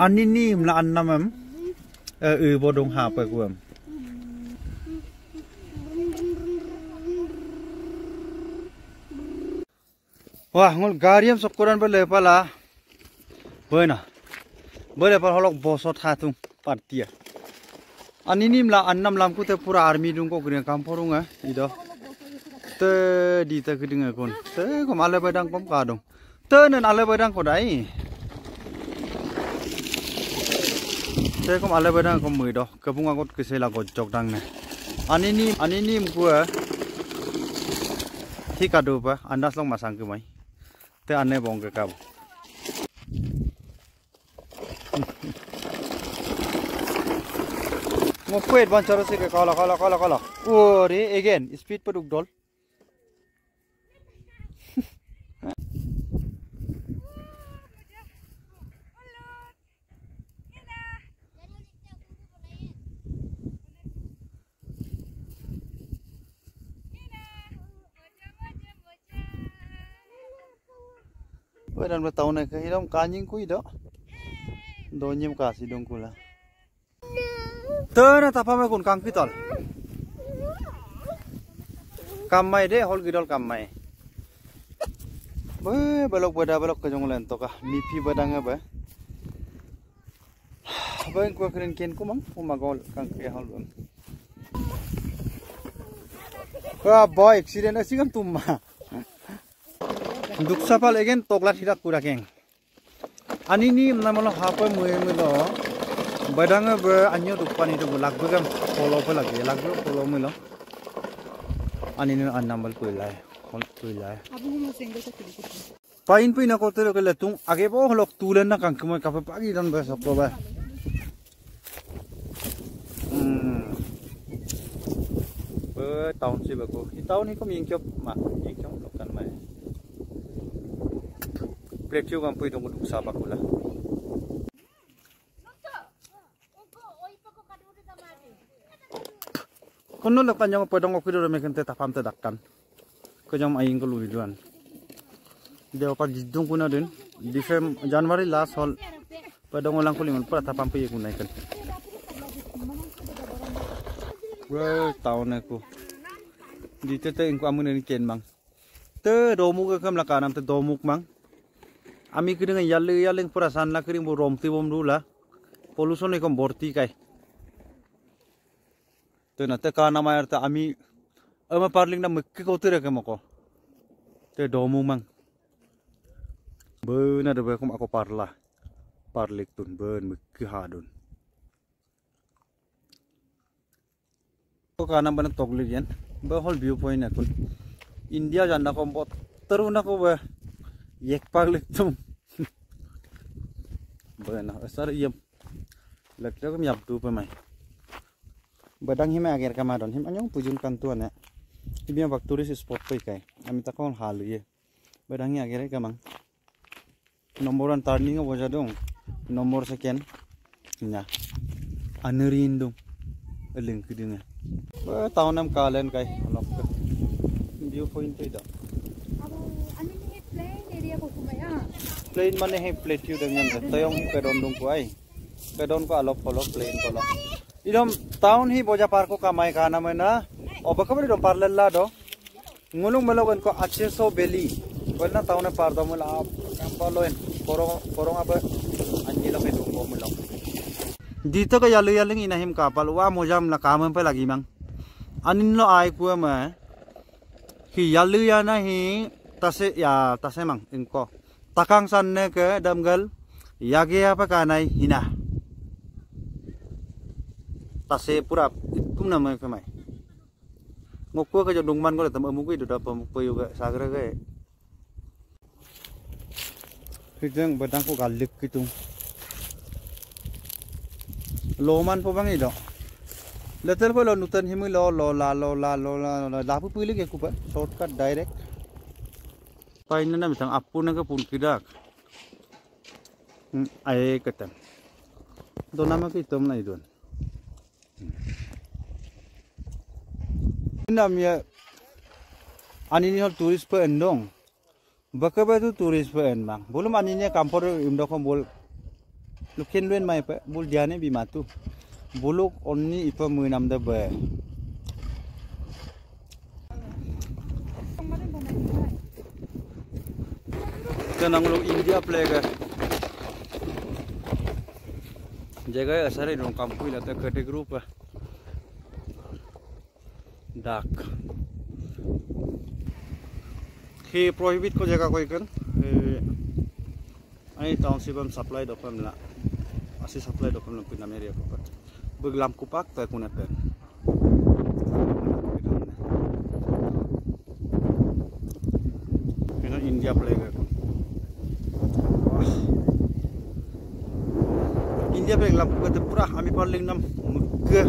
อันนี้นี่มละอันนั่นมั้เออเออบดงหาไปกวมว้างลการีมสกุลันไปเลยปะล่ะเฮ้ยนะเบลเปะฮอลกบอสทาตุงปัดเตียอันนี้นิมละอันน้ำลำกูเตปูราอาร์มีดุงก็เกรียงคำพอรุงอะอีดอเตดีเตกดึงอะคนเตก็มาเลยไปดังป้อมกาดงเตนั่นอะไรไปดังก็ได้ Te kom ale badang kom mui do. Kebunga kot kesela gojok dang ne. Ani ni ani ni mku Thi kadu pa andas long masang ke mai. Te ane bong ke kau. Mo kwet ban charo se ke kala kala kala kala. Ore again speed paduk dol. Oi dan bertahun nak ke hidup kanjing ku hidup. Donyem kasih dong kula. Tena tapa me kun kang pitol. Kamai deh hol gidol kamai. Be belok beda belok ke jong len toka mipi badang. Apa yang gua keren kian ku mang umagol kang ke hol bang. Wah boy accident asing tumma. Duksapal again toklat hidak kurakeng. Ani ni namalo hapa muye mulo. Badanga be anyo dupan itu bulak begam polo pe lagi lagi polo mulo. Ani ni an nambal kuilai. Hol kuilai. Pain pina ko tero ke letung age bo holok tulen na kang kumoy kape pagi dan be sokko ba. Hmm. Be tahun sih baku. Ko mingkyop ma mingkyop lokan mai. Plekyo kan pwede mo sa bakula. Kono lo kanyang pwede ko kudo me kente tapam te dakkan. Kanyang aing ko luiduan. Dia pa jidung kuna din. Disem January last hol pwede ko lang kulingon para tapam pe kunay kan. Bro, taon ako. Dito te ingko amun ni ken mang. Te domu ka kam lakanam te domuk mang. Ami kering yale yale yang perasaan nak kering burung tibum dula, lah. Polusion ini komporti kai. Tuh na kau nama yang tak ami. Ama parling nama mukti kau tidak kemoko. Tuh domu mang. Bener deh, aku aku parla. Parlik tuh ben mukti hadun. Ko kana bener toglik yan. Bahol viewpoint aku. India janda kompot. Teruna kau bener tum bana asar yam lakla ko yap tu pa mai badang hima ager kamadon. Him anyong pujun kantuan ya him yang turis spot pe kai. Ami takon halu ye. Badang ya ager kamang. Nomboran turning boja dong. Nomor second nya. Anerin dong. Eling kidinga ba taunam kalen kai. Lok view point pe da plain mana he plate yu dengan tayong pedon dong ko ai pedon ko alok kolok plain kolok idom town hi boja parko kamai kana mena obakabri dom parlella do? Ngulung melogan ko acceso beli wala town na pardo mo la kampaloen korong korong apa anji lo kedung ko mulok dito ka yalu yaling inahim kapal. Wa mojam na kamam pa lagi mang. Anin lo ai ko ma hi yalu ya na hi tase ya tase mang ingko takang sanne ke damgal yage apa kanai hina tase pura itum nama ke mai ka jodong man ko le tam amu ko idu dapa mu payu ga sagra ga hijang badang ko galik kitung loman po bang ido letel ko lo nutan himu lo lo la lo la lo la la pu pili ke pa shortcut direct pain na mitang apu na ka pun kidak. Ay katam do nama ki tom na idon. Nam ya ani ni turis pa endong baka ba tu turis pa en mang? Belum ani ni kampor imdo kom bol. Lukin luen mai pe bul jane bi matu. Buluk onni ipa munam da be tenang lu India plega jaga asare dong kampung la ta kete grup dak. Khi prohibit ko jaga ko ikan? Ai tahun sibam supply do pam la asi supply do pam la pina meria ko pat beglam kupak ta kunat Ini India player. India player lampu kata purah, kami paling nam muka